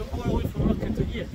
Euro von der Kette hier.